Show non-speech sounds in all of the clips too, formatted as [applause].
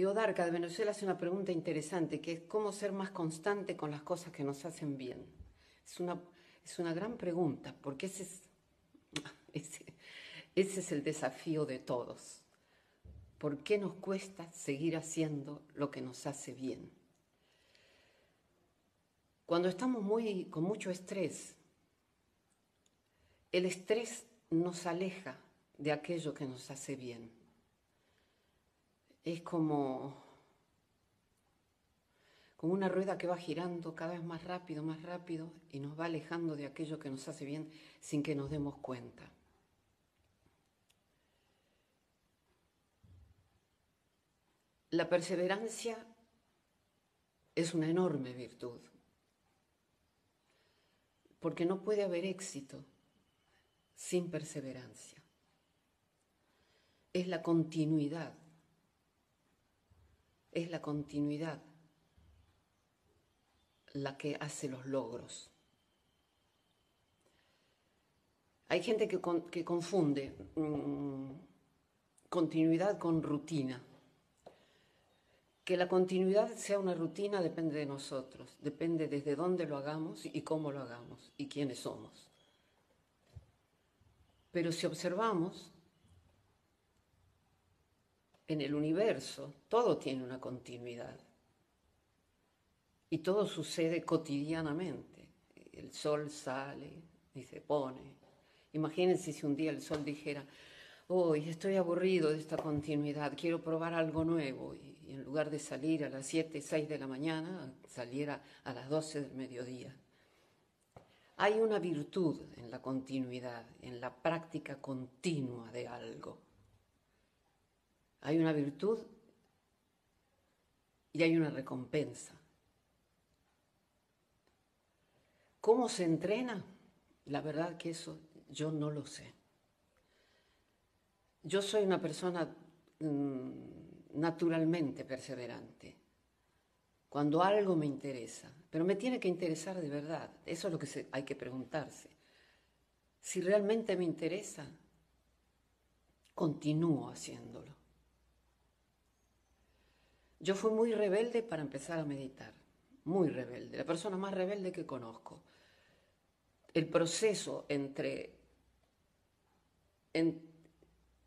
Y Odarca de Venezuela hace una pregunta interesante, que es cómo ser más constante con las cosas que nos hacen bien. Es una, es una gran pregunta, porque ese es, [laughs] ese, es el desafío de todos. ¿Por qué nos cuesta seguir haciendo lo que nos hace bien? Cuando estamos muy, con mucho estrés, el estrés nos aleja de aquello que nos hace bien. Es como, como una rueda que va girando cada vez más rápido, más rápido, y nos va alejando de aquello que nos hace bien sin que nos demos cuenta. La perseverancia es una enorme virtud, porque no puede haber éxito sin perseverancia. Es la continuidad, es la continuidad la que hace los logros. Hay gente que, confunde mm, continuidad con rutina. Que la continuidad sea una rutina depende de nosotros, depende desde dónde lo hagamos y cómo lo hagamos y quiénes somos. Pero si observamos, en el universo todo tiene una continuidad y todo sucede cotidianamente. El sol sale y se pone. Imagínense si un día el sol dijera, hoy estoy aburrido de esta continuidad, quiero probar algo nuevo. Y, en lugar de salir a las 7, 6 de la mañana, saliera a las 12 del mediodía. Hay una virtud en la continuidad, en la práctica continua de algo. Hay una virtud y hay una recompensa. ¿Cómo se entrena? La verdad que eso yo no lo sé. Yo soy una persona mm, naturalmente perseverante cuando algo me interesa, pero me tiene que interesar de verdad. Eso es lo que hay que preguntarse. Si realmente me interesa, continúo haciéndolo. Yo fui muy rebelde para empezar a meditar, muy rebelde, la persona más rebelde que conozco. El proceso entre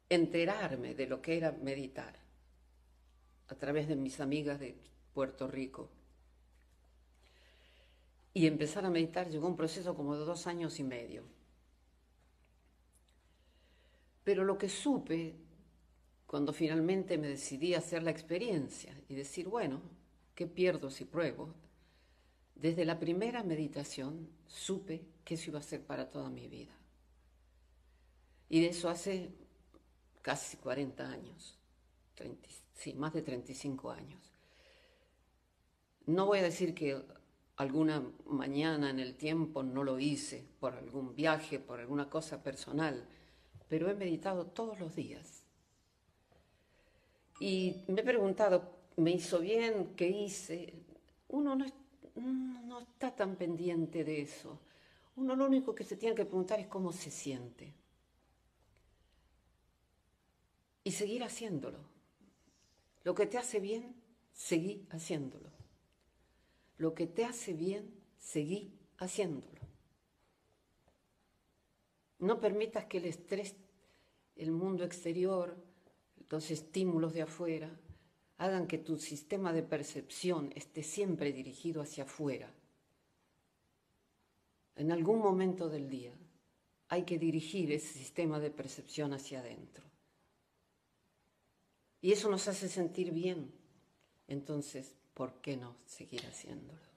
enterarme de lo que era meditar a través de mis amigas de Puerto Rico. Y empezar a meditar llegó un proceso como de dos años y medio. Pero lo que supe cuando finalmente me decidí a hacer la experiencia y decir, bueno, ¿qué pierdo si pruebo? Desde la primera meditación supe que eso iba a ser para toda mi vida. Y de eso hace casi 40 años, sí, más de 35 años. No voy a decir que alguna mañana en el tiempo no lo hice por algún viaje, por alguna cosa personal, pero he meditado todos los días. Y me he preguntado, ¿me hizo bien? ¿Qué hice? Uno no, no está tan pendiente de eso. Uno lo único que se tiene que preguntar es cómo se siente. Y seguir haciéndolo. Lo que te hace bien, seguí haciéndolo lo que te hace bien, seguí haciéndolo. No permitas que el estrés, el mundo exterior, los estímulos de afuera, hagan que tu sistema de percepción esté siempre dirigido hacia afuera. En algún momento del día hay que dirigir ese sistema de percepción hacia adentro. Y eso nos hace sentir bien. Entonces, ¿por qué no seguir haciéndolo?